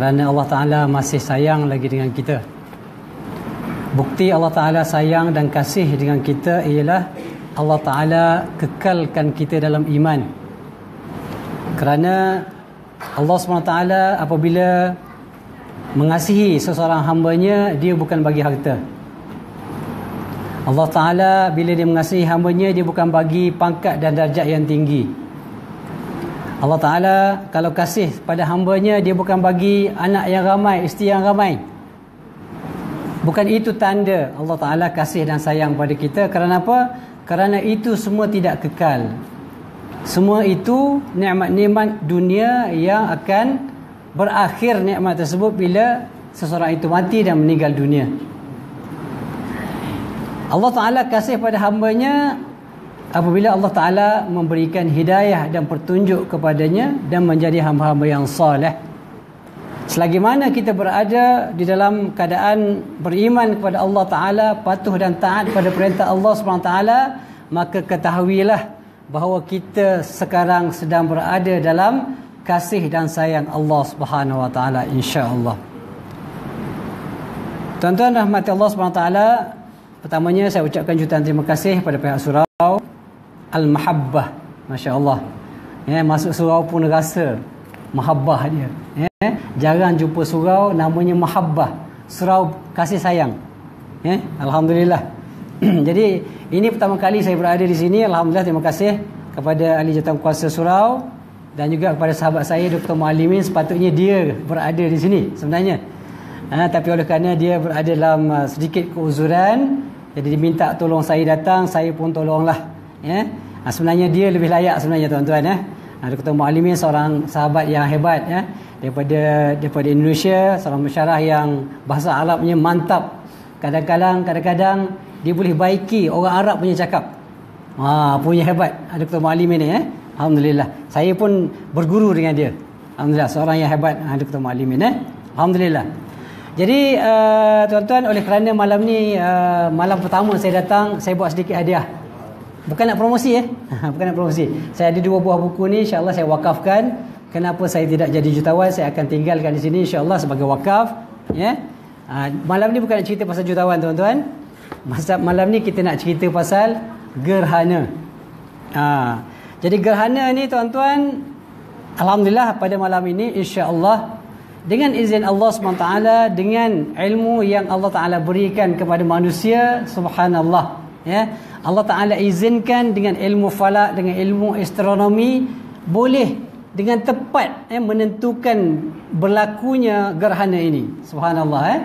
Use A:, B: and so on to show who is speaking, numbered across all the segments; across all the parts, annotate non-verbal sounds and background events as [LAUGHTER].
A: kerana Allah Ta'ala masih sayang lagi dengan kita. Bukti Allah Ta'ala sayang dan kasih dengan kita ialah Allah Ta'ala kekalkan kita dalam iman. Kerana Allah SWT apabila mengasihi seseorang hambanya dia bukan bagi harta. Allah Ta'ala bila dia mengasihi hambanya dia bukan bagi pangkat dan darjat yang tinggi Allah Ta'ala kalau kasih pada hambanya dia bukan bagi anak yang ramai isteri yang ramai. Bukan itu tanda Allah Ta'ala kasih dan sayang pada kita. Kerana apa? kerana itu semua tidak kekal. Semua itu nikmat-nikmat dunia yang akan berakhir nikmat tersebut bila seseorang itu mati dan meninggal dunia. Allah Ta'ala kasih pada hambanya apabila Allah Ta'ala memberikan hidayah dan petunjuk kepadanya dan menjadi hamba-hamba yang soleh selagi mana kita berada di dalam keadaan beriman kepada Allah Ta'ala patuh dan taat pada perintah Allah SWT maka ketahuilah bahawa kita sekarang sedang berada dalam kasih dan sayang Allah Subhanahu Wa Taala insya-Allah. Tuan-tuan rahmati Allah Subhanahu Wa Taala, Pertamanya saya ucapkan jutaan terima kasih kepada pihak surau Al-Mahabbah. Masya-Allah. Ya, masuk surau pun rasa mahabbah dia. Ya, jarang jumpa surau namanya mahabbah. Surau kasih sayang. Ya, alhamdulillah. [CLEARS THROAT] Jadi ini pertama kali saya berada di sini. Alhamdulillah terima kasih kepada ahli jawatankuasa surau dan juga kepada sahabat saya Dr. Muallimin sepatutnya dia berada di sini sebenarnya. Ha, tapi oleh kerana dia berada dalam uh, sedikit keuzuran jadi diminta tolong saya datang saya pun tolonglah ya? Ha, sebenarnya dia lebih layak sebenarnya tuan-tuan ya. Ha, Dr. Mualimin seorang sahabat yang hebat ya. Daripada daripada Indonesia seorang masyarah yang bahasa Arabnya mantap. Kadang-kadang kadang-kadang dia boleh baiki orang Arab punya cakap. Ha, punya hebat. Dr. Mualimin ni ya. Alhamdulillah. Saya pun berguru dengan dia. Alhamdulillah seorang yang hebat. Dr. Mualimin ya. Alhamdulillah. Jadi uh, tuan-tuan oleh kerana malam ni uh, malam pertama saya datang saya buat sedikit hadiah. Bukan nak promosi eh. [LAUGHS] Bukan nak promosi. Saya ada dua buah buku ni insya-Allah saya wakafkan. Kenapa saya tidak jadi jutawan saya akan tinggalkan di sini insya-Allah sebagai wakaf ya. Yeah. Malam ni bukan nak cerita pasal jutawan tuan-tuan. Malam ni kita nak cerita pasal gerhana. Uh, jadi gerhana ni tuan-tuan alhamdulillah pada malam ini insya-Allah dengan izin Allah SWT dengan ilmu yang Allah Taala berikan kepada manusia subhanallah ya? Allah Taala izinkan dengan ilmu falak dengan ilmu astronomi boleh dengan tepat ya, menentukan berlakunya gerhana ini. Subhanallah ya.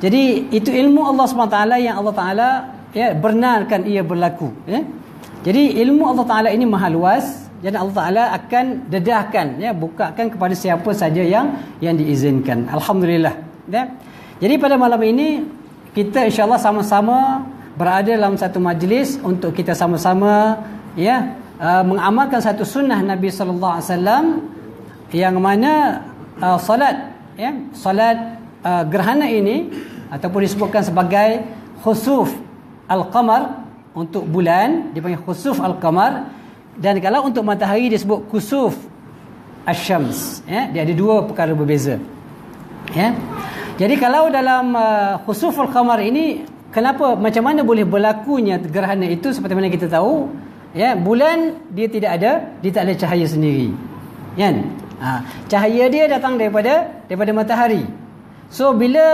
A: Jadi itu ilmu Allah SWT yang Allah Taala ya benarkan ia berlaku ya. Jadi ilmu Allah Taala ini mahal luas jadi Allah Taala akan dedahkan ya bukakan kepada siapa saja yang yang diizinkan. Alhamdulillah ya. Jadi pada malam ini kita insyaallah sama-sama berada dalam satu majlis untuk kita sama-sama ya uh, mengamalkan satu sunnah Nabi sallallahu alaihi wasallam yang mana uh, salat ya salat uh, gerhana ini ataupun disebutkan sebagai khusuf al-qamar untuk bulan dipanggil khusuf al-qamar. Dan kalau untuk matahari disebut kusuf asyams ya dia ada dua perkara berbeza ya. Jadi kalau dalam uh, khusuful qamar ini kenapa? Macam mana boleh berlakunya gerhana itu seperti mana kita tahu ya bulan dia tidak ada dia tak ada cahaya sendiri kan? Ha, cahaya dia datang daripada daripada matahari. So bila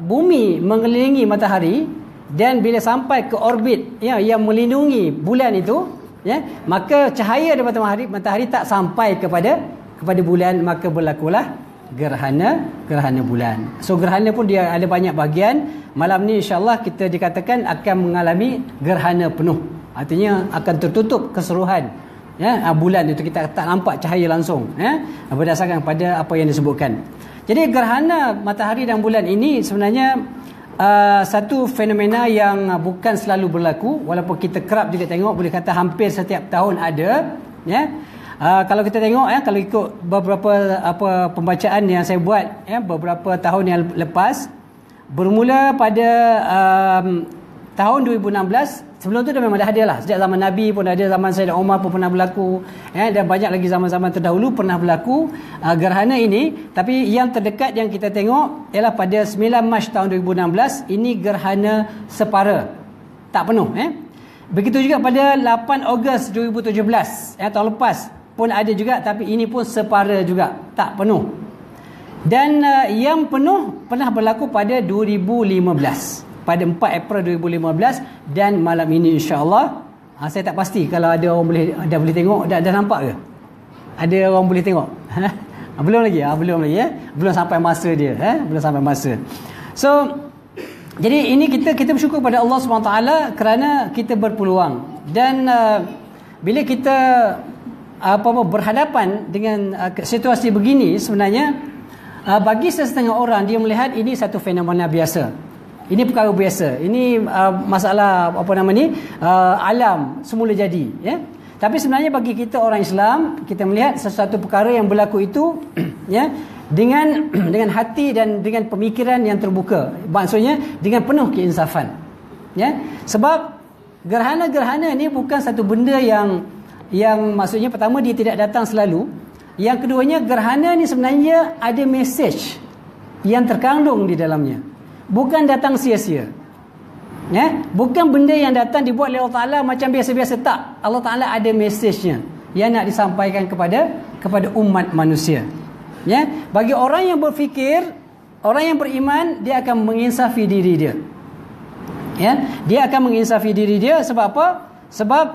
A: bumi mengelilingi matahari dan bila sampai ke orbit ya yang melindungi bulan itu ya maka cahaya daripada matahari matahari tak sampai kepada kepada bulan maka berlakulah gerhana gerhana bulan. So gerhana pun dia ada banyak bahagian. Malam ni insyaallah kita dikatakan akan mengalami gerhana penuh. Artinya akan tertutup keseluruhan ya. Ah, bulan itu kita tak nampak cahaya langsung ya. Berdasarkan pada apa yang disebutkan. Jadi gerhana matahari dan bulan ini sebenarnya uh, satu fenomena yang bukan selalu berlaku. Walaupun kita kerap juga tengok boleh kata hampir setiap tahun ada ya uh, kalau kita tengok ya kalau ikut beberapa apa pembacaan yang saya buat ya beberapa tahun yang lepas bermula pada um, tahun 2016 sebelum tu dah memang dah ada lah. Sejak zaman Nabi pun ada zaman Sayyidina Umar pun pernah berlaku eh, dan banyak lagi zaman-zaman terdahulu pernah berlaku uh, gerhana ini. Tapi yang terdekat yang kita tengok ialah pada 9 Mac tahun 2016 ini gerhana separa. Tak penuh eh. begitu juga pada 8 Ogos 2017 eh, tahun lepas pun ada juga tapi ini pun separa juga tak penuh. Dan uh, yang penuh pernah berlaku pada 2015 pada 4 April 2015 dan malam ini insya-Allah ha, saya tak pasti kalau ada orang boleh ada boleh tengok dah dah nampak ke? Ada orang boleh tengok? Ha, belum lagi ha, belum lagi ya belum sampai masa dia eh? Belum sampai masa. So jadi ini kita kita bersyukur pada Allah SWT kerana kita berpeluang. Dan uh, bila kita apa apa berhadapan dengan uh, situasi begini sebenarnya uh, bagi sesetengah orang dia melihat ini satu fenomena biasa ini perkara biasa. Ini uh, masalah apa nama ni? Uh, alam semula jadi, ya. Tapi sebenarnya bagi kita orang Islam, kita melihat sesuatu perkara yang berlaku itu [CLEARS THROAT] ya dengan [CLEARS THROAT] dengan hati dan dengan pemikiran yang terbuka. Maksudnya dengan penuh keinsafan. Ya. Sebab gerhana-gerhana ini bukan satu benda yang yang maksudnya pertama dia tidak datang selalu. Yang keduanya gerhana ni sebenarnya ada message yang terkandung di dalamnya bukan datang sia-sia. Ya, bukan benda yang datang dibuat oleh Allah Taala macam biasa-biasa tak. Allah Taala ada mesejnya yang nak disampaikan kepada kepada umat manusia. Ya, bagi orang yang berfikir, orang yang beriman, dia akan menginsafi diri dia. Ya, dia akan menginsafi diri dia sebab apa? Sebab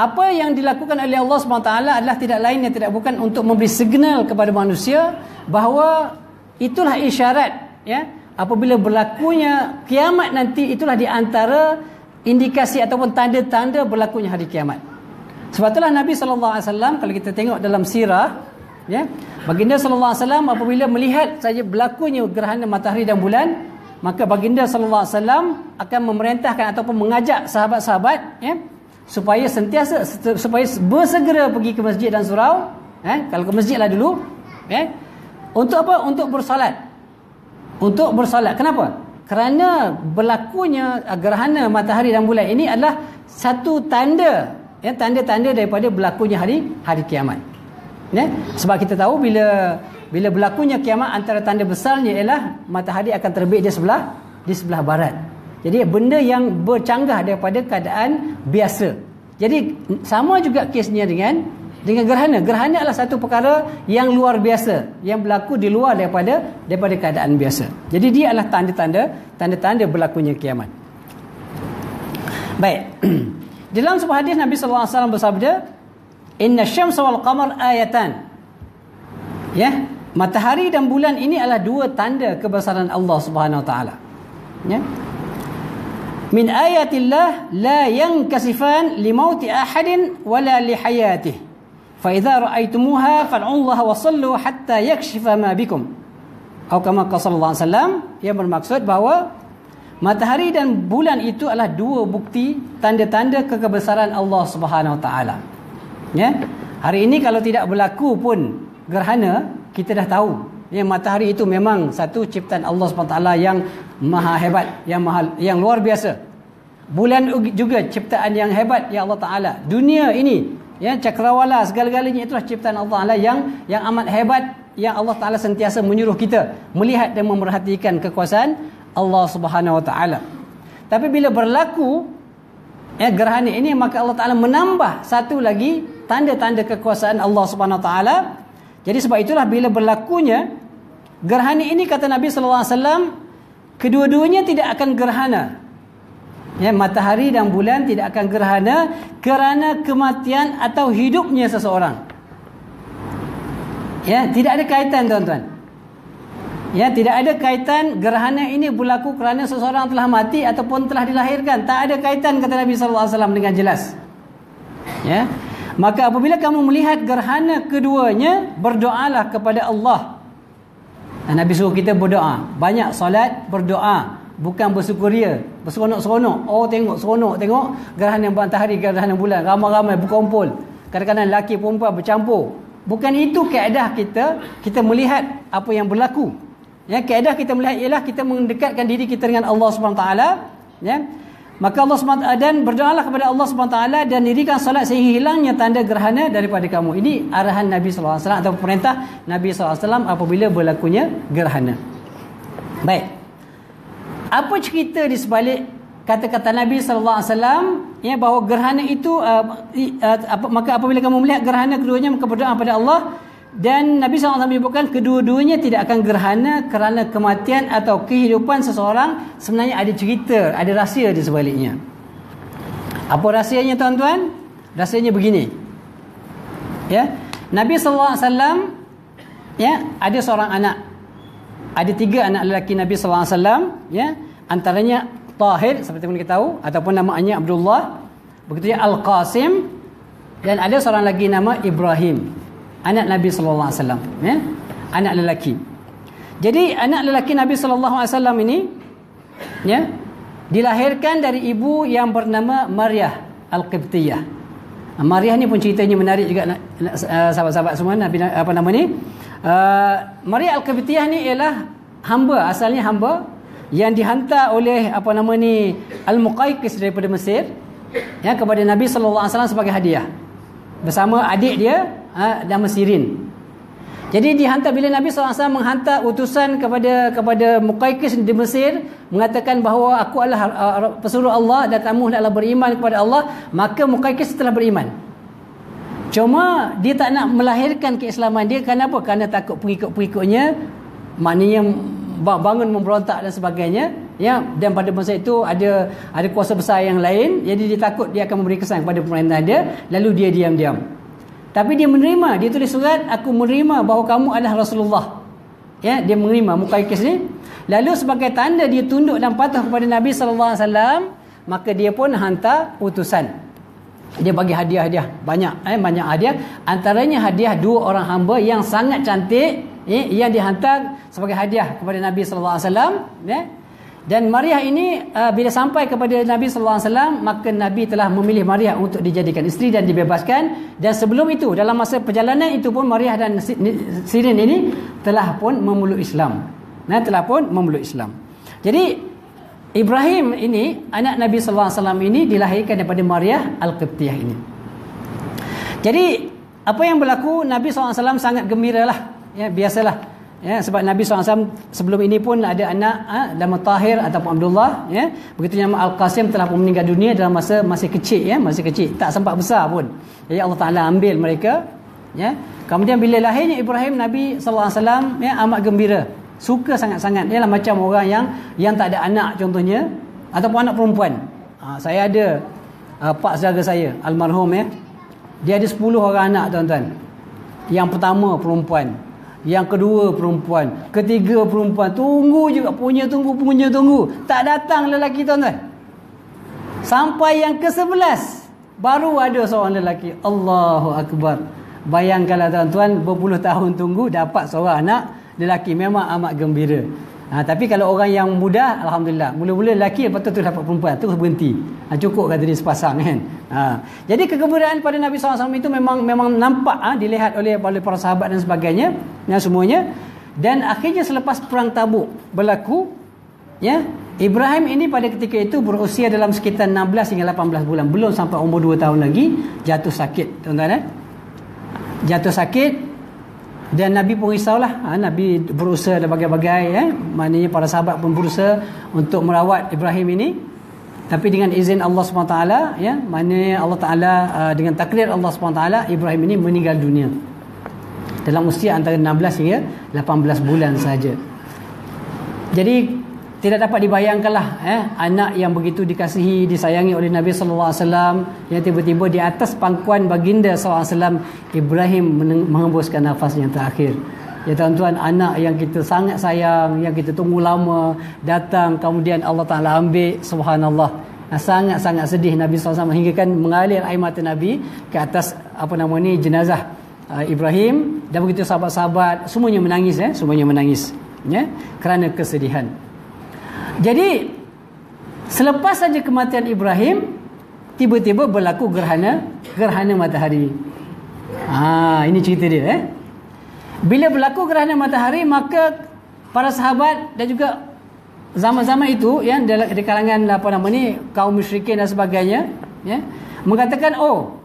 A: apa yang dilakukan oleh Allah SWT adalah tidak lain yang tidak bukan untuk memberi signal kepada manusia bahawa itulah isyarat ya apabila berlakunya kiamat nanti itulah di antara indikasi ataupun tanda-tanda berlakunya hari kiamat. Sebab itulah Nabi sallallahu alaihi wasallam kalau kita tengok dalam sirah ya, baginda sallallahu alaihi wasallam apabila melihat saja berlakunya gerhana matahari dan bulan, maka baginda sallallahu alaihi wasallam akan memerintahkan ataupun mengajak sahabat-sahabat ya supaya sentiasa supaya bersegera pergi ke masjid dan surau, eh kalau ke masjidlah dulu, eh untuk apa? Untuk bersolat untuk bersolat. Kenapa? Kerana berlakunya gerhana matahari dan bulan ini adalah satu tanda ya tanda-tanda daripada berlakunya hari hari kiamat. Ya? Sebab kita tahu bila bila berlakunya kiamat antara tanda besarnya ialah matahari akan terbit di sebelah di sebelah barat. Jadi benda yang bercanggah daripada keadaan biasa. Jadi sama juga kesnya dengan dengan gerhana. Gerhana adalah satu perkara yang luar biasa yang berlaku di luar daripada daripada keadaan biasa. Jadi dia adalah tanda-tanda tanda-tanda berlakunya kiamat. Baik. [CLEARS THROAT] Dalam sebuah hadis Nabi sallallahu alaihi wasallam bersabda, "Inna syamsa wal qamar ayatan." Ya, matahari dan bulan ini adalah dua tanda kebesaran Allah Subhanahu wa taala. Ya min ayatillah la yankasifan li mauti ahadin wala li hayatih. Fa idza ra'aitumuha fal'ullaha wa sallu hatta yakshifa ma bikum. Atau kama qala sallallahu alaihi wasallam ia bermaksud bahawa matahari dan bulan itu adalah dua bukti tanda-tanda kekebesaran Allah Subhanahu wa taala. Ya? Hari ini kalau tidak berlaku pun gerhana kita dah tahu ya matahari itu memang satu ciptaan Allah taala yang maha hebat, yang mahal, yang luar biasa. Bulan juga ciptaan yang hebat ya Allah taala. Dunia ini ya cakrawala segala-galanya itulah ciptaan Allah Taala yang yang amat hebat yang Allah Taala sentiasa menyuruh kita melihat dan memerhatikan kekuasaan Allah Subhanahu Wa Taala. Tapi bila berlaku ya gerhana ini maka Allah Taala menambah satu lagi tanda-tanda kekuasaan Allah Subhanahu Wa Taala. Jadi sebab itulah bila berlakunya gerhana ini kata Nabi sallallahu alaihi wasallam kedua-duanya tidak akan gerhana. Ya, matahari dan bulan tidak akan gerhana kerana kematian atau hidupnya seseorang. Ya tidak ada kaitan tuan-tuan. Ya tidak ada kaitan gerhana ini berlaku kerana seseorang telah mati ataupun telah dilahirkan. Tak ada kaitan kata Nabi sallallahu alaihi wasallam dengan jelas. Ya maka apabila kamu melihat gerhana keduanya berdoalah kepada Allah Nabi suruh kita berdoa. Banyak solat berdoa. Bukan bersukuria berseronok-seronok. Oh tengok seronok. Tengok gerhana matahari gerhana bulan. Ramai-ramai berkumpul. Kadang-kadang lelaki perempuan bercampur. Bukan itu keadaan kita kita melihat apa yang berlaku. Ya keadaan kita melihat ialah kita mendekatkan diri kita dengan Allah taala ya maka Allah SWT dan berdoalah kepada Allah SWT dan dirikan solat sehingga hilangnya tanda gerhana daripada kamu. Ini arahan Nabi SAW atau perintah Nabi SAW apabila berlakunya gerhana. Baik. Apa cerita di sebalik kata-kata Nabi SAW ya, bahawa gerhana itu uh, uh, maka apabila kamu melihat gerhana keduanya maka berdoa kepada Allah dan Nabi SAW menyebutkan kedua-duanya tidak akan gerhana kerana kematian atau kehidupan seseorang sebenarnya ada cerita, ada rahsia di sebaliknya. Apa rahsianya tuan-tuan? Rahsianya begini. Ya. Nabi SAW ya, ada seorang anak. Ada tiga anak lelaki Nabi SAW ya. Antaranya Tahir seperti yang kita tahu ataupun namanya Abdullah. Begitu juga Al-Qasim dan ada seorang lagi nama Ibrahim anak Nabi sallallahu alaihi wasallam ya? Anak lelaki. Jadi anak lelaki Nabi sallallahu alaihi wasallam ini ya dilahirkan dari ibu yang bernama Maryah Al-Qibtiyah. Maryah ni pun ceritanya menarik juga uh, sahabat-sahabat semua Nabi apa nama ni? Uh, Maryah Al-Qibtiyah ni ialah hamba asalnya hamba yang dihantar oleh apa nama ni Al-Muqaykis daripada Mesir ya kepada Nabi sallallahu alaihi wasallam sebagai hadiah. Bersama adik dia ha, nama Sirin. Jadi dihantar bila Nabi SAW menghantar utusan kepada kepada Muqaykis di Mesir mengatakan bahawa aku adalah uh, pesuruh Allah dan kamu adalah beriman kepada Allah, maka Muqaykis telah beriman. Cuma dia tak nak melahirkan keislaman dia kenapa? Kerana takut pengikut-pengikutnya maknanya bangun memberontak dan sebagainya ya dan pada masa itu ada ada kuasa besar yang lain jadi dia takut dia akan memberi kesan kepada pemerintah dia lalu dia diam-diam tapi dia menerima, dia tulis surat, aku menerima bahawa kamu adalah Rasulullah. Ya, dia menerima Muqaykis ni. Lalu sebagai tanda dia tunduk dan patuh kepada Nabi sallallahu alaihi wasallam, maka dia pun hantar utusan. Dia bagi hadiah-hadiah banyak eh banyak hadiah antaranya hadiah dua orang hamba yang sangat cantik eh, yang dihantar sebagai hadiah kepada Nabi sallallahu alaihi wasallam ya dan Maria ini uh, bila sampai kepada Nabi sallallahu alaihi wasallam maka Nabi telah memilih Maria untuk dijadikan isteri dan dibebaskan dan sebelum itu dalam masa perjalanan itu pun Maria dan Sirin ini telah pun memeluk Islam. Nah telah pun memeluk Islam. Jadi Ibrahim ini anak Nabi sallallahu alaihi wasallam ini dilahirkan daripada Maria Al-Qibtiyah ini. Jadi apa yang berlaku Nabi sallallahu alaihi wasallam sangat gembiralah ya biasalah ya sebab Nabi SAW sebelum ini pun ada anak ha, nama Tahir ataupun Abdullah ya. Begitu nama Al-Qasim telah pun meninggal dunia dalam masa masih kecil ya masih kecil. Tak sempat besar pun. Jadi Allah Taala ambil mereka ya. Kemudian bila lahirnya Ibrahim Nabi SAW ya amat gembira. Suka sangat-sangat. Ialah macam orang yang yang tak ada anak contohnya ataupun anak perempuan. Ha, saya ada uh, pak saudara saya almarhum ya. Dia ada 10 orang anak tuan-tuan. Yang pertama perempuan yang kedua perempuan. Ketiga perempuan. Tunggu juga. Punya tunggu punya tunggu. Tak datang lelaki tuan-tuan. Sampai yang ke sebelas Baru ada seorang lelaki. Allahu Akbar. Bayangkanlah tuan-tuan Berpuluh tahun tunggu Dapat seorang anak Lelaki. Memang amat gembira Ha, tapi kalau orang yang muda, Alhamdulillah. Mula-mula lelaki, lepas tu, tu dapat perempuan. Terus berhenti. Ha, cukup kata dia sepasang kan. Ha. Jadi kegembiraan pada Nabi SAW itu memang memang nampak ha, dilihat oleh, oleh para sahabat dan sebagainya. Ya, semuanya. Dan akhirnya selepas perang tabuk berlaku, ya Ibrahim ini pada ketika itu berusia dalam sekitar 16 hingga 18 bulan. Belum sampai umur 2 tahun lagi, jatuh sakit. Tuan-tuan eh? Jatuh sakit, dan Nabi pun risaulah. Ha, Nabi berusaha dan bagai-bagai ya. maknanya para sahabat pun berusaha untuk merawat Ibrahim ini. Tapi dengan izin Allah SWT ya, maknanya Allah Ta'ala uh, dengan takdir Allah SWT Ibrahim ini meninggal dunia. Dalam usia antara 16 hingga 18 bulan saja. Jadi tidak dapat dibayangkanlah eh, anak yang begitu dikasihi disayangi oleh Nabi sallallahu alaihi wasallam yang tiba-tiba di atas pangkuan baginda sallallahu alaihi wasallam Ibrahim menghembuskan nafas yang terakhir. Ya tuan-tuan anak yang kita sangat sayang yang kita tunggu lama datang kemudian Allah Taala ambil subhanallah. Sangat-sangat sedih Nabi SAW hingga kan mengalir air mata Nabi ke atas apa nama ni jenazah uh, Ibrahim. Dan begitu sahabat-sahabat semuanya menangis ya semuanya menangis ya kerana kesedihan jadi selepas saja kematian Ibrahim tiba-tiba berlaku gerhana gerhana matahari. Ha ini cerita dia eh. Bila berlaku gerhana matahari maka para sahabat dan juga zaman-zaman itu ya di kalangan apa nama ni kaum musyrikin dan sebagainya ya mengatakan oh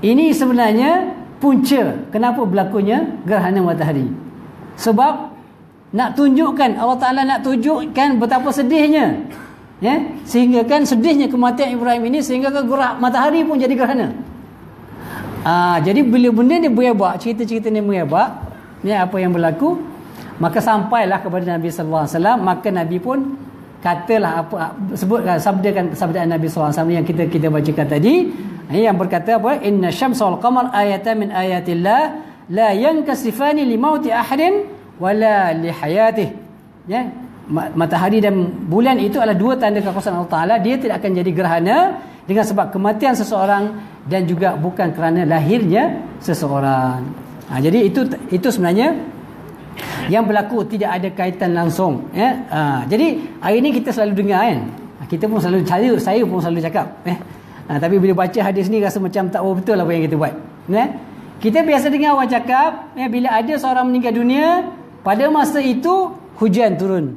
A: ini sebenarnya punca kenapa berlakunya gerhana matahari sebab nak tunjukkan Allah Taala nak tunjukkan betapa sedihnya. Ya? Sehingga kan sedihnya kematian Ibrahim ini sehingga ke gerah matahari pun jadi gerhana. Ah, jadi bila benda ni berebak, cerita-cerita ni berebak, ya apa yang berlaku, maka sampailah kepada Nabi sallallahu alaihi wasallam, maka Nabi pun katalah apa sebutkan sabdakan sabda Nabi wasallam yang kita kita bacakan tadi, yang berkata apa? Inna syamsa wal qamar ayatan min ayatillah la yankasifani li mauti ahadin wala li hayatihi. Ya, matahari dan bulan itu adalah dua tanda kekuasaan Allah Taala, dia tidak akan jadi gerhana dengan sebab kematian seseorang dan juga bukan kerana lahirnya seseorang. Ha, jadi itu itu sebenarnya yang berlaku tidak ada kaitan langsung. Ya. Ha, jadi hari ini kita selalu dengar kan. Ha, kita pun selalu cari, saya pun selalu cakap. Eh. Ha, tapi bila baca hadis ni rasa macam tak betul apa yang kita buat. Ya. Kita biasa dengar orang cakap ya, bila ada seorang meninggal dunia pada masa itu hujan turun.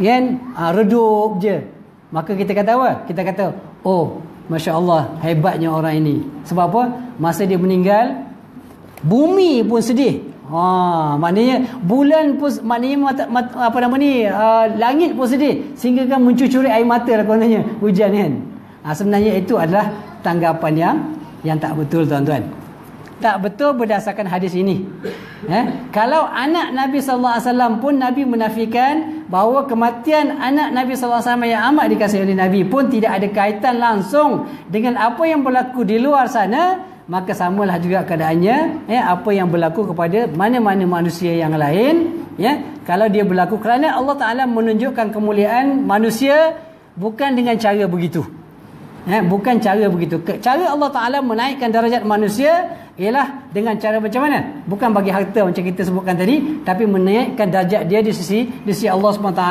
A: Kan? Ha, redup je. Maka kita kata apa? Kita kata Oh, Masya Allah, hebatnya orang ini. Sebab apa? Masa dia meninggal, bumi pun sedih. Ha, maknanya bulan pun maknanya mata, mata, apa nama ni uh, langit pun sedih sehingga kan mencucuri air mata lah kononnya hujan kan. Ha, sebenarnya itu adalah tanggapan yang yang tak betul tuan-tuan tak betul berdasarkan hadis ini. Eh? Kalau anak Nabi sallallahu alaihi wasallam pun Nabi menafikan bahawa kematian anak Nabi sallallahu alaihi wasallam yang amat dikasihi oleh Nabi pun tidak ada kaitan langsung dengan apa yang berlaku di luar sana, maka samalah juga keadaannya eh apa yang berlaku kepada mana-mana manusia yang lain, ya. Kalau dia berlaku kerana Allah Taala menunjukkan kemuliaan manusia bukan dengan cara begitu. Eh, bukan cara begitu. Cara Allah Taala menaikkan darajat manusia ialah dengan cara macam mana? Bukan bagi harta macam kita sebutkan tadi, tapi menaikkan darjat dia di sisi di sisi Allah SWT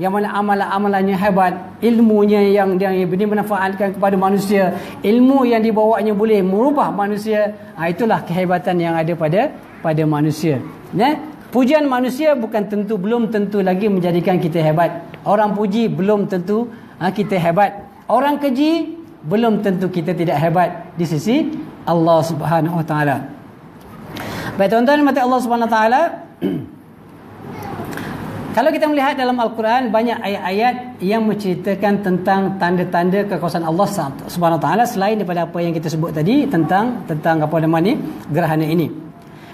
A: yang mana amalan-amalannya hebat, ilmunya yang yang bermanfaatkan kepada manusia, ilmu yang dibawanya boleh merubah manusia. Ha, itulah kehebatan yang ada pada pada manusia. Ya? Pujian manusia bukan tentu belum tentu lagi menjadikan kita hebat. Orang puji belum tentu ha, kita hebat. Orang keji belum tentu kita tidak hebat di sisi Allah Subhanahu Wa Taala. Baik tuan-tuan mati Allah Subhanahu Wa Taala. [CLEARS THROAT] Kalau kita melihat dalam Al-Quran banyak ayat-ayat yang menceritakan tentang tanda-tanda kekuasaan Allah Subhanahu Wa Taala selain daripada apa yang kita sebut tadi tentang tentang apa nama ni gerhana ini.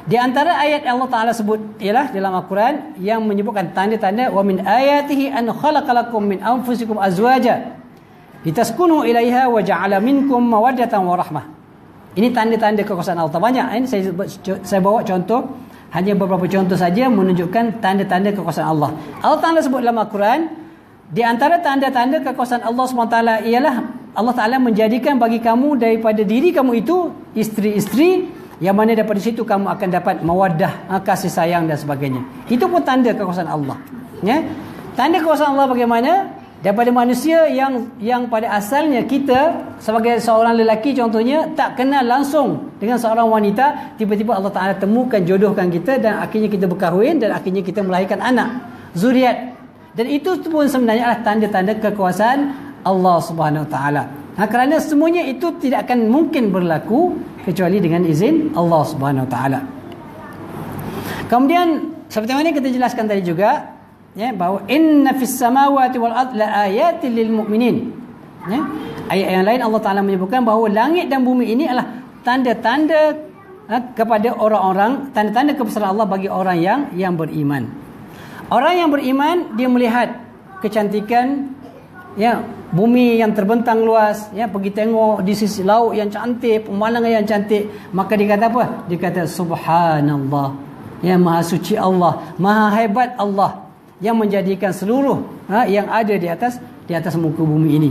A: Di antara ayat Allah Taala sebut ialah dalam Al-Quran yang menyebutkan tanda-tanda wa min ayatihi an khalaqalakum min anfusikum azwaja litaskunu ilaiha wa ja'ala minkum mawaddatan wa rahmah. Ini tanda-tanda kekuasaan Allah. Banyak ini saya saya bawa contoh hanya beberapa contoh saja menunjukkan tanda-tanda kekuasaan Allah. Allah Taala sebut dalam Al-Quran di antara tanda-tanda kekuasaan Allah SWT ialah Allah Taala menjadikan bagi kamu daripada diri kamu itu isteri-isteri yang mana daripada situ kamu akan dapat mawaddah, ha, kasih sayang dan sebagainya. Itu pun tanda kekuasaan Allah. Ya. Tanda kekuasaan Allah bagaimana? Daripada manusia yang yang pada asalnya kita sebagai seorang lelaki contohnya tak kenal langsung dengan seorang wanita tiba-tiba Allah Taala temukan jodohkan kita dan akhirnya kita berkahwin dan akhirnya kita melahirkan anak. Zuriat. Dan itu pun sebenarnya adalah tanda-tanda kekuasaan Allah Subhanahu taala. Ha, kerana semuanya itu tidak akan mungkin berlaku kecuali dengan izin Allah Subhanahu taala. Kemudian seperti mana kita jelaskan tadi juga ya bahawa inna fis samawati wal ard la ayatin lil mu'minin. Ya ayat yang lain Allah Taala menyebutkan bahawa langit dan bumi ini adalah tanda-tanda ha, kepada orang-orang tanda-tanda kebesaran Allah bagi orang yang yang beriman. Orang yang beriman dia melihat kecantikan ya bumi yang terbentang luas ya pergi tengok di sisi laut yang cantik pemandangan yang cantik maka dia kata apa? Dia kata subhanallah. Ya maha suci Allah. Maha hebat Allah yang menjadikan seluruh ha, yang ada di atas di atas muka bumi ini.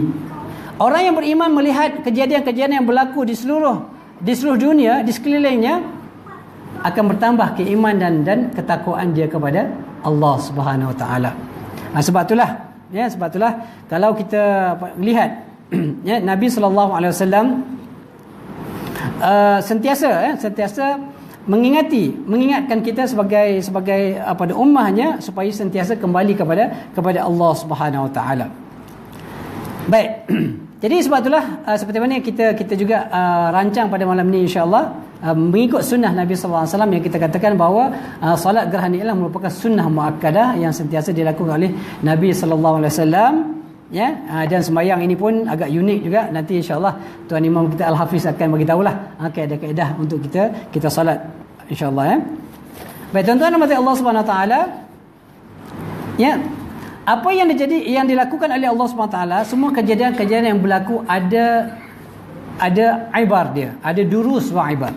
A: Orang yang beriman melihat kejadian-kejadian yang berlaku di seluruh di seluruh dunia, di sekelilingnya akan bertambah keiman dan dan ketakwaan dia kepada Allah Subhanahu Wa Taala. Ha, sebab itulah ya sebab itulah kalau kita lihat [CLEARS THROAT] ya Nabi sallallahu alaihi wasallam uh, sentiasa ya sentiasa mengingati mengingatkan kita sebagai sebagai uh, pada ummahnya supaya sentiasa kembali kepada kepada Allah Subhanahu Wa Taala. Baik. [CLEARS THROAT] Jadi sebab itulah uh, seperti mana kita kita juga uh, rancang pada malam ini insya-Allah uh, mengikut sunnah Nabi sallallahu alaihi wasallam yang kita katakan bahawa uh, solat gerhana ialah merupakan sunnah muakkadah yang sentiasa dilakukan oleh Nabi sallallahu alaihi wasallam ya? Uh, dan sembahyang ini pun agak unik juga. Nanti insya-Allah tuan imam kita al-hafiz akan bagi tahulah uh, kaedah-kaedah untuk kita kita solat insya-Allah ya. Baik tuan-tuan dan Allah Subhanahu taala. Ya? Apa yang terjadi yang dilakukan oleh Allah SWT semua kejadian-kejadian yang berlaku ada ada ibar dia. Ada durus wa ibar.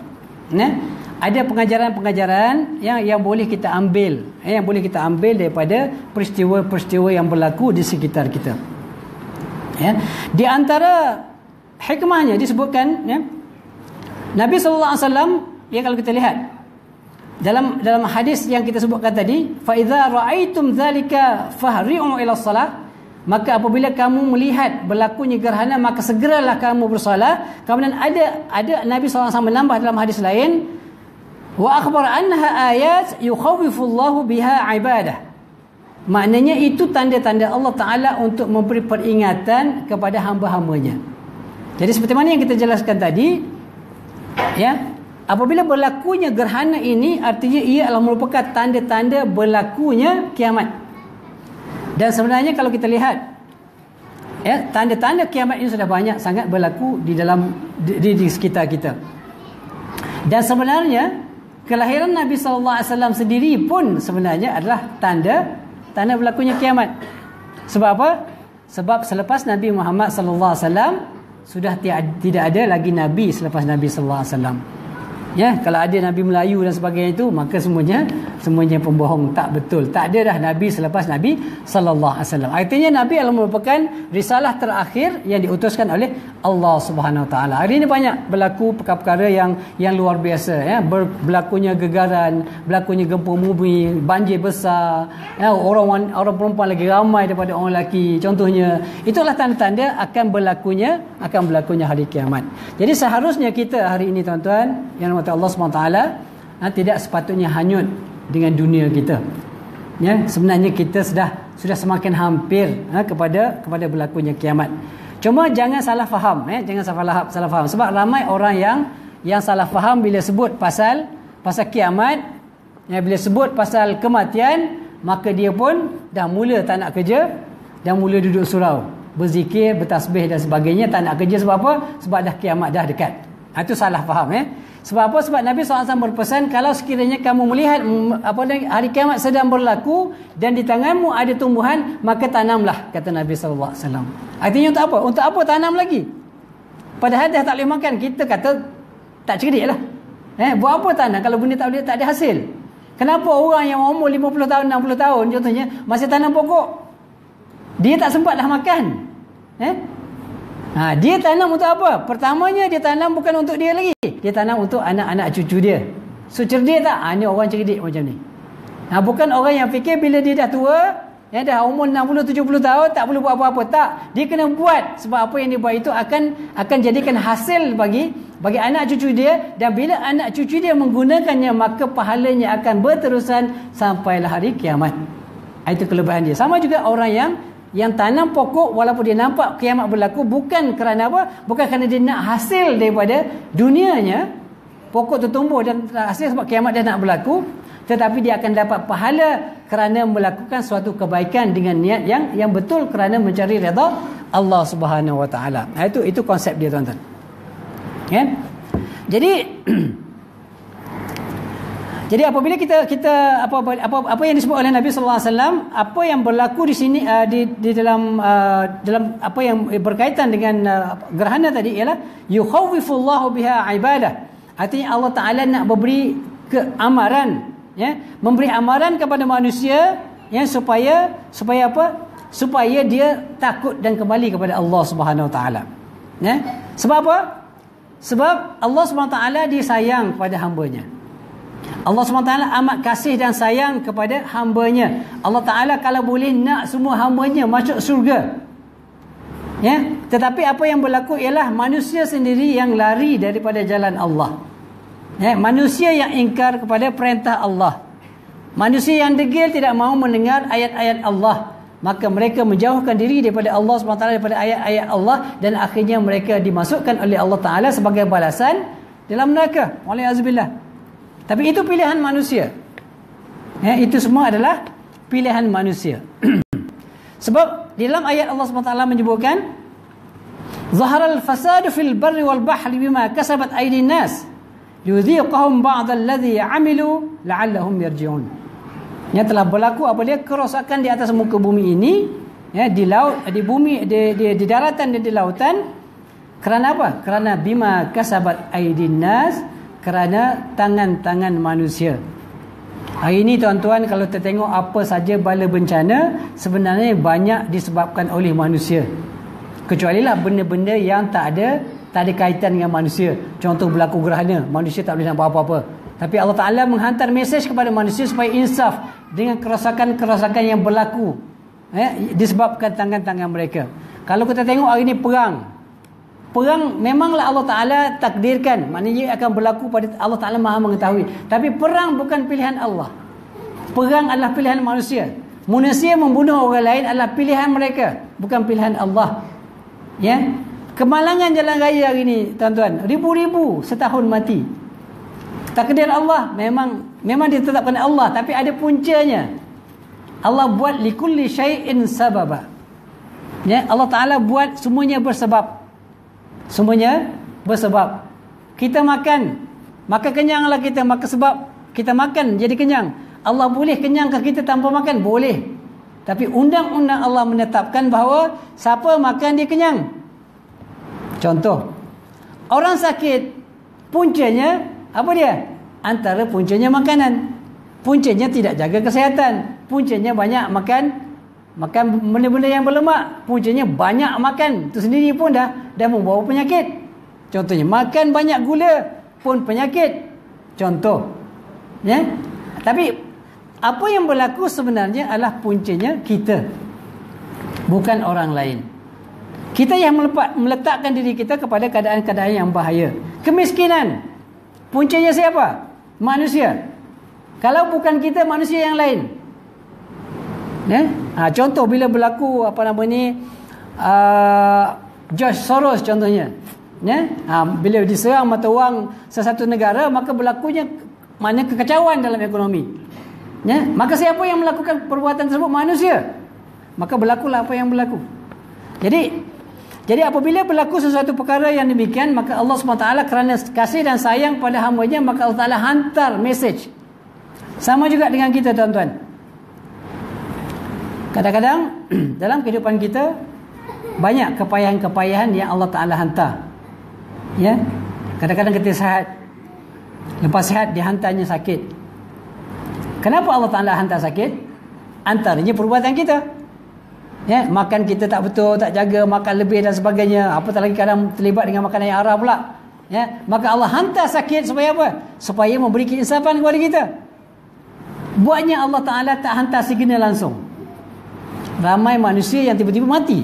A: Ya? ada pengajaran-pengajaran yang yang boleh kita ambil. Ya? yang boleh kita ambil daripada peristiwa-peristiwa yang berlaku di sekitar kita ya. Di antara hikmahnya disebutkan ya Nabi sallallahu alaihi wasallam ya kalau kita lihat dalam dalam hadis yang kita sebutkan tadi fa idza raaitum zalika fahri'u ila salah maka apabila kamu melihat berlakunya gerhana maka segeralah kamu bersolat. Kemudian ada ada Nabi SAW menambah dalam hadis lain wa akhbar annaha ayat yukhawifu Allah biha ibadah maknanya itu tanda-tanda Allah Taala untuk memberi peringatan kepada hamba-hambanya jadi seperti mana yang kita jelaskan tadi ya Apabila berlakunya gerhana ini artinya ia adalah merupakan tanda-tanda berlakunya kiamat. Dan sebenarnya kalau kita lihat ya tanda-tanda kiamat ini sudah banyak sangat berlaku di dalam di, di, di sekitar kita. Dan sebenarnya kelahiran Nabi wasallam sendiri pun sebenarnya adalah tanda tanda berlakunya kiamat. Sebab apa? Sebab selepas Nabi Muhammad sallallahu alaihi wasallam sudah tidak ada lagi nabi selepas Nabi sallallahu alaihi wasallam ya kalau ada nabi Melayu dan sebagainya itu maka semuanya semuanya pembohong. Tak betul. Tak ada dah nabi selepas nabi sallallahu alaihi wasallam. Artinya nabi adalah merupakan risalah terakhir yang diutuskan oleh Allah Subhanahu taala. Hari ini banyak berlaku perkara-perkara yang yang luar biasa ya. Ber, berlakunya gegaran berlakunya gempa bumi banjir besar ya. Orang orang perempuan lagi ramai daripada orang lelaki. Contohnya itulah tanda-tanda akan berlakunya akan berlakunya hari kiamat. Jadi seharusnya kita hari ini tuan-tuan yang kata Allah SWT ha, tidak sepatutnya hanyut dengan dunia kita. Ya sebenarnya kita sudah sudah semakin hampir ha, kepada kepada berlakunya kiamat. Cuma jangan salah faham ya jangan salah faham salah faham. Sebab ramai orang yang yang salah faham bila sebut pasal pasal kiamat ya bila sebut pasal kematian maka dia pun dah mula tak nak kerja dan mula duduk surau. Berzikir bertasbih dan sebagainya tak nak kerja sebab apa? Sebab dah kiamat dah dekat. Ha, itu salah faham ya sebab apa? Sebab Nabi SAW berpesan kalau sekiranya kamu melihat apa hari kiamat sedang berlaku dan di tanganmu ada tumbuhan, maka tanamlah kata Nabi SAW. Artinya untuk apa? Untuk apa tanam lagi? Padahal dah tak boleh makan. Kita kata tak cerdik lah. Eh, buat apa tanam kalau benda tak boleh tak ada hasil? Kenapa orang yang umur 50 tahun, 60 tahun contohnya masih tanam pokok? Dia tak sempat dah makan. Eh? Ha, dia tanam untuk apa? Pertamanya dia tanam bukan untuk dia lagi. Dia tanam untuk anak-anak cucu dia. So cerdik tak? Ha, ni orang cerdik macam ni. Ha, bukan orang yang fikir bila dia dah tua, ya dah umur 60-70 tahun tak perlu buat apa-apa. Tak. Dia kena buat. Sebab apa yang dia buat itu akan akan jadikan hasil bagi bagi anak cucu dia. Dan bila anak cucu dia menggunakannya, maka pahalanya akan berterusan sampailah hari kiamat. Itu kelebihan dia. Sama juga orang yang yang tanam pokok walaupun dia nampak kiamat berlaku bukan kerana apa bukan kerana dia nak hasil daripada dunianya pokok tu tumbuh dan hasil sebab kiamat dah nak berlaku tetapi dia akan dapat pahala kerana melakukan suatu kebaikan dengan niat yang yang betul kerana mencari redha Allah Subhanahu Wa Taala. Itu itu konsep dia tuan-tuan. Ya. Jadi [CLEARS THROAT] Jadi apabila kita kita apa apa apa yang disebut oleh Nabi sallallahu alaihi wasallam, apa yang berlaku di sini uh, di di dalam uh, dalam apa yang berkaitan dengan uh, gerhana tadi ialah yukhawifullahu biha ibadah. Artinya Allah Taala nak memberi keamaran ya, memberi amaran kepada manusia ya supaya supaya apa? Supaya dia takut dan kembali kepada Allah Subhanahu taala. Ya. Sebab apa? Sebab Allah Subhanahu taala dia sayang kepada hamba-Nya. Allah SWT amat kasih dan sayang kepada hambanya. Allah Ta'ala kalau boleh nak semua hambanya masuk surga. Ya, Tetapi apa yang berlaku ialah manusia sendiri yang lari daripada jalan Allah. Ya, manusia yang ingkar kepada perintah Allah. Manusia yang degil tidak mahu mendengar ayat-ayat Allah. Maka mereka menjauhkan diri daripada Allah SWT daripada ayat-ayat Allah dan akhirnya mereka dimasukkan oleh Allah Taala sebagai balasan dalam neraka. Waliyazubillah. Tapi itu pilihan manusia. Ya, itu semua adalah pilihan manusia. [CLEARS THROAT] Sebab dalam ayat Allah SWT menyebutkan Zaharal fasadu fil barri wal bahri bima kasabat aydin nas yudhiqahum ba'd alladhi 'amilu la'allahum yarji'un. Yang telah berlaku apa dia kerosakan di atas muka bumi ini ya di laut di bumi di, di, di daratan dan di lautan kerana apa? Kerana bima kasabat aydin nas kerana tangan-tangan manusia. Hari ini tuan-tuan kalau kita tengok apa saja bala bencana sebenarnya banyak disebabkan oleh manusia. Kecuali lah benda-benda yang tak ada tak ada kaitan dengan manusia. Contoh berlaku gerhana, manusia tak boleh buat apa-apa. Tapi Allah Taala menghantar mesej kepada manusia supaya insaf dengan kerosakan-kerosakan yang berlaku eh, disebabkan tangan-tangan mereka. Kalau kita tengok hari ini perang, perang memanglah Allah Taala takdirkan. Maknanya akan berlaku pada Allah Taala Maha mengetahui. Tapi perang bukan pilihan Allah. Perang adalah pilihan manusia. Manusia membunuh orang lain adalah pilihan mereka bukan pilihan Allah. Ya? Kemalangan jalan raya hari ini tuan-tuan. Ribu-ribu setahun mati. Takdir Allah memang memang ditetapkan Allah tapi ada puncanya. Allah buat likulli syai'in sababa. Ya? Allah Taala buat semuanya bersebab Semuanya bersebab. Kita makan, maka kenyanglah kita maka sebab kita makan jadi kenyang. Allah boleh kenyangkan kita tanpa makan? Boleh. Tapi undang-undang Allah menetapkan bahawa siapa makan dia kenyang. Contoh, orang sakit puncanya apa dia? Antara puncanya makanan. Puncanya tidak jaga kesihatan. Puncanya banyak makan Makan benda-benda yang berlemak Puncanya banyak makan Itu sendiri pun dah Dah membawa penyakit. Contohnya Makan banyak gula Pun penyakit. Contoh Ya? Tapi Apa yang berlaku sebenarnya Adalah puncanya kita Bukan orang lain. Kita yang meletakkan diri kita Kepada keadaan-keadaan yang bahaya. Kemiskinan Puncanya siapa? Manusia. Kalau bukan kita Manusia yang lain Ya? Ha, contoh bila berlaku apa nama ni uh, George Soros contohnya. Ya? Ha, bila diserang mata wang sesuatu negara maka berlakunya mana kekacauan dalam ekonomi. Ya? Maka siapa yang melakukan perbuatan tersebut manusia. Maka berlakulah apa yang berlaku. Jadi jadi apabila berlaku sesuatu perkara yang demikian maka Allah SWT kerana kasih dan sayang pada hamba-Nya maka Allah Taala hantar message. Sama juga dengan kita tuan-tuan. Kadang-kadang [CLEARS THROAT] dalam kehidupan kita banyak kepayahan-kepayahan yang Allah Taala hantar. Ya. Kadang-kadang kita sihat. Lepas sihat dihantarnya sakit. Kenapa Allah Taala hantar sakit? Antaranya perbuatan kita. Ya, makan kita tak betul, tak jaga, makan lebih dan sebagainya. Apatah lagi kadang terlibat dengan makanan yang haram pula. Ya, maka Allah hantar sakit supaya apa? Supaya memberi keinsafan kepada kita. Buatnya Allah Taala tak hantar signal langsung ramai manusia yang tiba-tiba mati.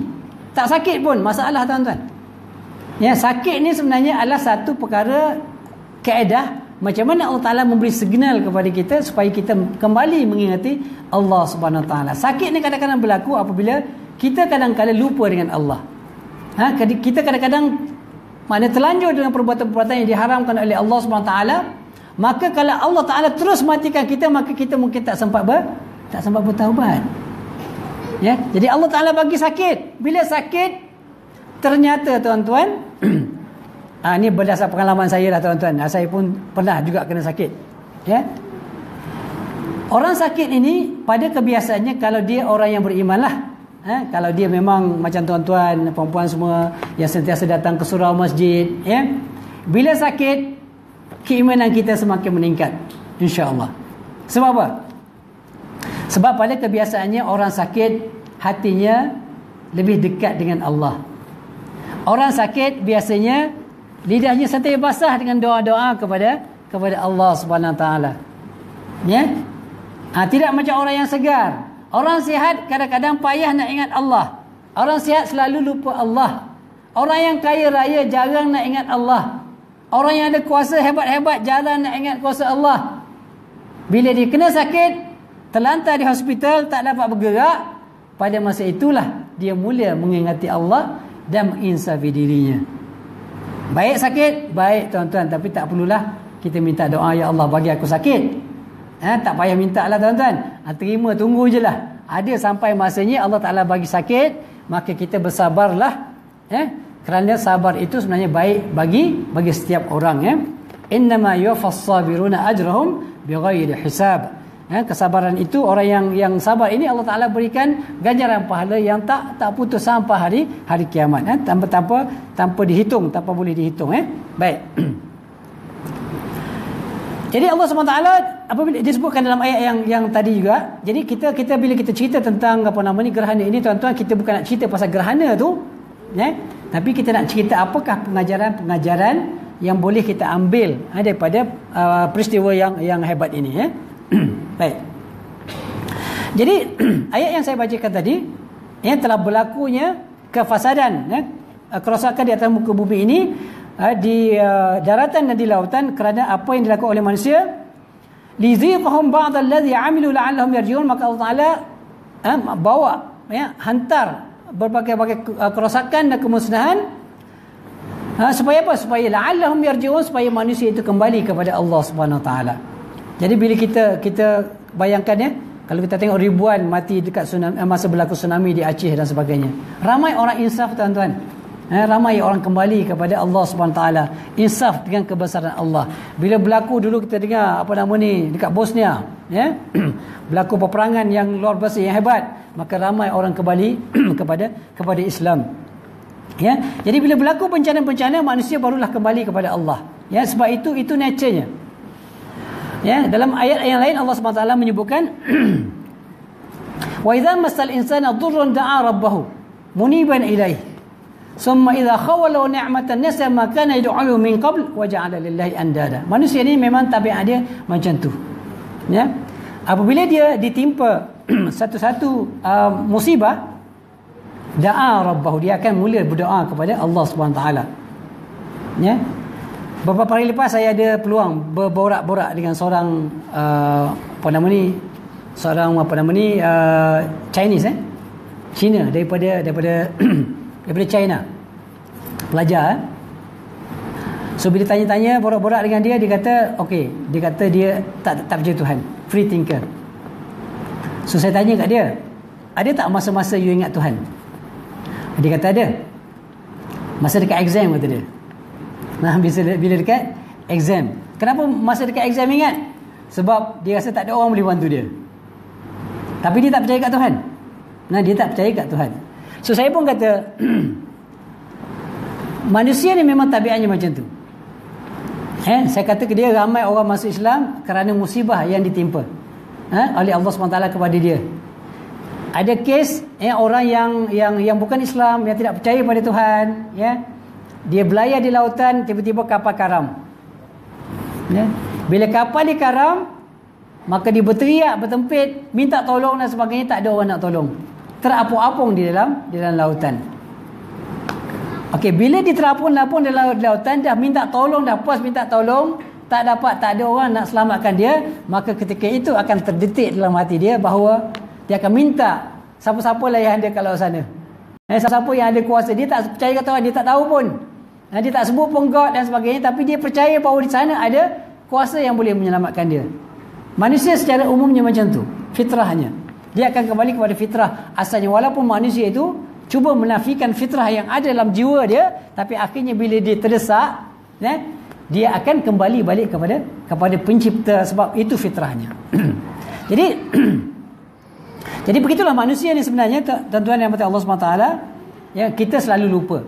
A: Tak sakit pun masalah tuan-tuan. Ya sakit ni sebenarnya adalah satu perkara kaedah macam mana Allah Taala memberi signal kepada kita supaya kita kembali mengingati Allah Subhanahu taala. Sakit ni kadang-kadang berlaku apabila kita kadang-kadang lupa dengan Allah. Ha kita kadang-kadang mana terlanjur dengan perbuatan-perbuatan yang diharamkan oleh Allah Subhanahu taala maka kalau Allah Taala terus matikan kita maka kita mungkin tak sempat ber tak sempat bertaubat Ya, jadi Allah Taala bagi sakit. Bila sakit ternyata tuan-tuan [CLEARS THROAT] ah ini berdasar pengalaman saya lah tuan-tuan. Ah, saya pun pernah juga kena sakit. Ya. Orang sakit ini pada kebiasaannya kalau dia orang yang beriman lah. Ha? kalau dia memang macam tuan-tuan, perempuan semua yang sentiasa datang ke surau masjid, ya. Bila sakit, keimanan kita semakin meningkat. Insya-Allah. Sebab apa? Sebab pada kebiasaannya orang sakit hatinya lebih dekat dengan Allah. Orang sakit biasanya lidahnya sentiasa basah dengan doa-doa kepada kepada Allah Subhanahu taala. Ya? Ha, tidak macam orang yang segar. Orang sihat kadang-kadang payah nak ingat Allah. Orang sihat selalu lupa Allah. Orang yang kaya raya jarang nak ingat Allah. Orang yang ada kuasa hebat-hebat jalan nak ingat kuasa Allah. Bila dia kena sakit, terlantar di hospital, tak dapat bergerak, pada masa itulah dia mula mengingati Allah dan menginsafi dirinya. Baik sakit, baik tuan-tuan, tapi tak perlulah kita minta doa ya Allah bagi aku sakit. Eh, tak payah minta lah tuan-tuan. Ha, terima, tunggu je lah. Ada sampai masanya Allah Ta'ala bagi sakit, maka kita bersabarlah. Eh, kerana sabar itu sebenarnya baik bagi bagi setiap orang ya innama yuwaffas sabiruna ajrahum bighairi hisab ya, kesabaran itu orang yang yang sabar. Ini Allah Taala berikan ganjaran pahala yang tak tak putus sampai hari hari kiamat. Ya, tanpa tanpa tanpa dihitung tanpa boleh dihitung ya baik. [CLEARS THROAT] Jadi Allah SWT apabila disebutkan dalam ayat yang yang tadi juga jadi kita kita bila kita cerita tentang apa nama ni gerhana ini tuan-tuan kita bukan nak cerita pasal gerhana tu ya. Tapi kita nak cerita apakah pengajaran-pengajaran yang boleh kita ambil ha, daripada uh, peristiwa yang yang hebat ini ya. [COUGHS] Baik. Jadi [COUGHS] ayat yang saya bacakan tadi yang telah berlakunya kefasadan ya, kerosakan di atas muka bumi ini uh, di uh, daratan dan di lautan kerana apa yang dilakukan oleh manusia. Liziqhum ba'd allazi 'amilu la'allahum yarji'un. Maka Allah Taala uh, bawa ya hantar berbagai-bagai kerosakan dan kemusnahan ha, supaya apa? Supaya la'allahum yarji'un supaya manusia itu kembali kepada Allah Subhanahu Taala jadi bila kita kita bayangkan ya kalau kita tengok ribuan mati dekat tsunami, eh, masa berlaku tsunami di Aceh dan sebagainya. Ramai orang insaf tuan-tuan. Eh, ramai orang kembali kepada Allah Subhanahu taala. Insaf dengan kebesaran Allah. Bila berlaku dulu kita dengar apa nama ni dekat Bosnia ya [CLEARS THROAT] berlaku peperangan yang luar biasa yang hebat maka ramai orang kembali [CLEARS THROAT] kepada kepada Islam. Ya jadi bila berlaku bencana-bencana manusia barulah kembali kepada Allah. Ya sebab itu itu nature-nya ya dalam ayat yang lain Allah taala menyebutkan [CLEARS THROAT] wa idza masal insana dhurrun da'a rabbahu muniban ilaihi Summa idza khawala ni'matan nasa ma kana yad'u min qabl wa ja'ala lillahi andada. Manusia ni memang tabiat dia macam tu. Ya. Apabila dia ditimpa [CLEARS THROAT] satu-satu uh, musibah da'a rabbahu dia akan mula berdoa kepada Allah Subhanahu taala. Ya. Beberapa hari lepas saya ada peluang berborak-borak dengan seorang uh, apa nama ni? Seorang apa nama ni? Uh, Chinese eh. Cina daripada daripada [CLEARS THROAT] daripada China pelajar eh? so bila tanya-tanya borak-borak dengan dia dia kata okey dia kata dia tak tak percaya Tuhan free thinker so saya tanya kat dia ada tak masa-masa you ingat Tuhan dia kata ada masa dekat exam kata dia [LAUGHS] nah bila, bila dekat exam kenapa masa dekat exam ingat sebab dia rasa tak ada orang boleh bantu dia tapi dia tak percaya kat Tuhan nah dia tak percaya kat Tuhan So saya pun kata [CLEARS THROAT] manusia ni memang tabiatnya macam tu. Eh, saya kata ke dia ramai orang masuk Islam kerana musibah yang ditimpa eh, oleh Allah SWT kepada dia. Ada kes eh, orang yang yang yang bukan Islam yang tidak percaya pada Tuhan, ya. Dia belayar di lautan tiba-tiba kapal karam. Ya. Bila kapal dikaram maka dia berteriak bertempit minta tolong dan sebagainya tak ada orang nak tolong terapung-apung di dalam di dalam lautan. Okey, bila diterapung-apung di dalam lautan dah minta tolong dah puas minta tolong, tak dapat tak ada orang nak selamatkan dia, maka ketika itu akan terdetik dalam hati dia bahawa dia akan minta siapa-siapa yang ada kat luar sana. Eh, siapa yang ada kuasa, dia tak percaya kata orang, dia tak tahu pun. Eh, dia tak sebut pun God dan sebagainya, tapi dia percaya bahawa di sana ada kuasa yang boleh menyelamatkan dia. Manusia secara umumnya macam tu, fitrahnya. Dia akan kembali kepada fitrah asalnya. Walaupun manusia itu cuba menafikan fitrah yang ada dalam jiwa dia tapi akhirnya bila dia terdesak ya, dia akan kembali balik kepada kepada pencipta sebab itu fitrahnya. [CLEARS THROAT] Jadi [CLEARS THROAT] jadi begitulah manusia ni sebenarnya tuan-tuan yang berkata Allah SWT ya, kita selalu lupa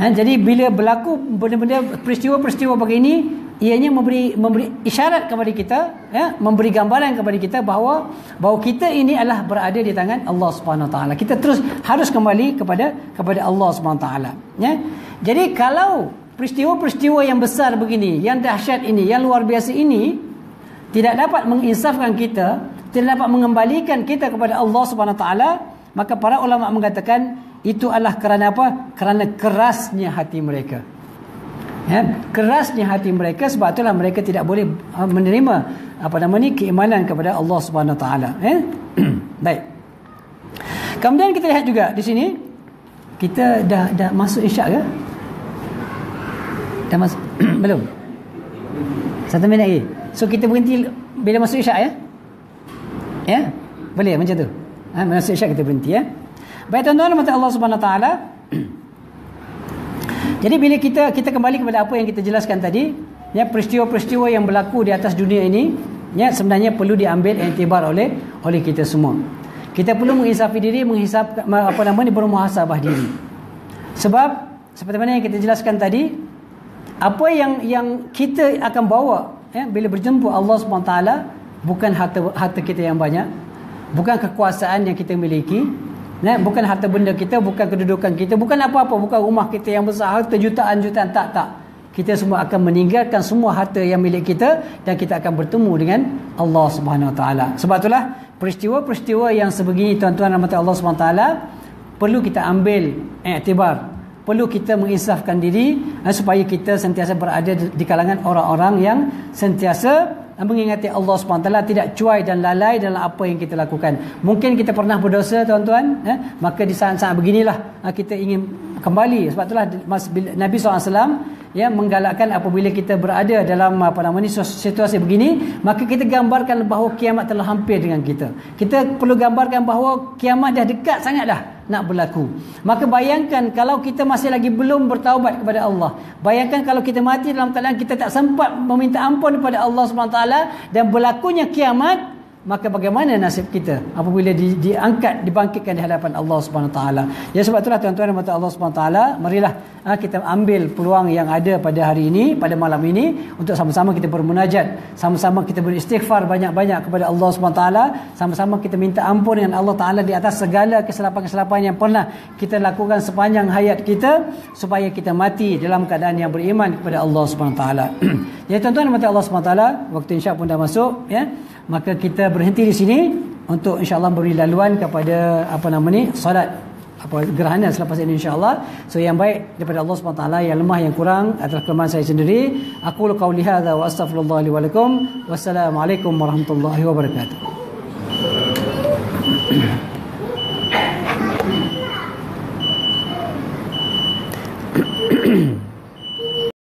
A: ha, jadi bila berlaku benda-benda peristiwa-peristiwa begini ianya memberi memberi isyarat kepada kita ya memberi gambaran kepada kita bahawa bahawa kita ini adalah berada di tangan Allah Subhanahu Wa taala. Kita terus harus kembali kepada kepada Allah Subhanahu Wa taala ya. Jadi kalau peristiwa-peristiwa yang besar begini yang dahsyat ini yang luar biasa ini tidak dapat menginsafkan kita tidak dapat mengembalikan kita kepada Allah Subhanahu Wa taala maka para ulama mengatakan itu adalah kerana apa? Kerana kerasnya hati mereka. Ya, kerasnya hati mereka sebab itulah mereka tidak boleh uh, menerima apa nama ni keimanan kepada Allah Subhanahu Wa Taala. Ya? [CLEARS THROAT] Baik. Kemudian kita lihat juga di sini kita dah dah masuk isyak ke? Dah masuk? [CLEARS THROAT] Belum. Satu minit lagi. So kita berhenti bila masuk isyak ya? Ya? Boleh macam tu? Ha, masuk isyak kita berhenti ya baik tuan-tuan mata Allah Subhanahu Taala [CLEARS THROAT] jadi bila kita kita kembali kepada apa yang kita jelaskan tadi, ya peristiwa-peristiwa yang berlaku di atas dunia ini, ya sebenarnya perlu diambil iktibar oleh oleh kita semua. Kita perlu menghisapi diri, menghisap apa nama ni bermuhasabah diri. Sebab seperti mana yang kita jelaskan tadi, apa yang yang kita akan bawa ya bila berjumpa Allah SWT bukan harta harta kita yang banyak, bukan kekuasaan yang kita miliki, Nah, bukan harta benda kita, bukan kedudukan kita, bukan apa-apa, bukan rumah kita yang besar, harta jutaan-jutaan, tak, tak. Kita semua akan meninggalkan semua harta yang milik kita dan kita akan bertemu dengan Allah Subhanahu Wa Taala. Sebab itulah peristiwa-peristiwa yang sebegini tuan-tuan dan Allah Subhanahu Wa Taala perlu kita ambil iktibar. Perlu kita menginsafkan diri eh, supaya kita sentiasa berada di kalangan orang-orang yang sentiasa mengingati Allah SWT tidak cuai dan lalai dalam apa yang kita lakukan. Mungkin kita pernah berdosa tuan-tuan eh? maka di saat-saat beginilah eh, kita ingin kembali. Sebab itulah Nabi SAW ya menggalakkan apabila kita berada dalam apa nama ni situasi begini maka kita gambarkan bahawa kiamat telah hampir dengan kita. Kita perlu gambarkan bahawa kiamat dah dekat sangat dah nak berlaku. Maka bayangkan kalau kita masih lagi belum bertaubat kepada Allah. Bayangkan kalau kita mati dalam keadaan kita tak sempat meminta ampun kepada Allah SWT dan berlakunya kiamat maka bagaimana nasib kita apabila di, diangkat dibangkitkan di hadapan Allah Subhanahu taala? Ya sebab itulah tuan-tuan dan puan Allah Subhanahu taala marilah ha, kita ambil peluang yang ada pada hari ini pada malam ini untuk sama-sama kita bermunajat. Sama-sama kita beristighfar banyak-banyak kepada Allah Subhanahu taala. Sama-sama kita minta ampun dengan Allah taala di atas segala kesilapan-kesilapan yang pernah kita lakukan sepanjang hayat kita supaya kita mati dalam keadaan yang beriman kepada Allah Subhanahu taala. [CLEARS THROAT] Ya tuan-tuan dan Allah Subhanahu taala waktu insya pun dah masuk ya maka kita berhenti di sini untuk insyaallah beri laluan kepada apa nama ni solat apa gerhana selepas ini insyaallah. So yang baik daripada Allah taala yang lemah yang kurang adalah kelemahan saya sendiri. Aku qauli hadza wa astaghfirullah li wa lakum. Wassalamualaikum warahmatullahi wabarakatuh